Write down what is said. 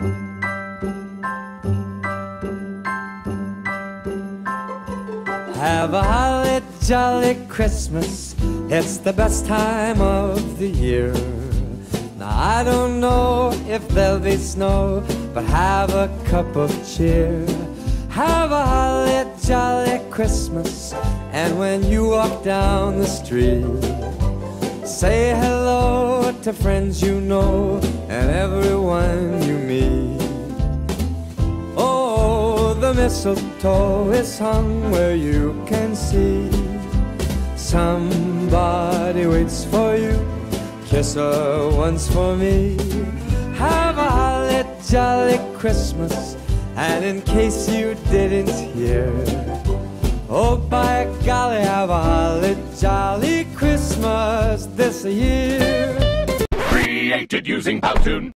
Have a holly jolly Christmas. It's the best time of the year. Now I don't know if there'll be snow, but have a cup of cheer. Have a holly jolly Christmas. And when you walk down the street, say hello to friends you know and everyone mistletoe is hung where you can see. Somebody waits for you. Kiss her once for me. Have a holly jolly Christmas. And in case you didn't hear, oh by golly, have a holly jolly Christmas this year. Created using Powtoon.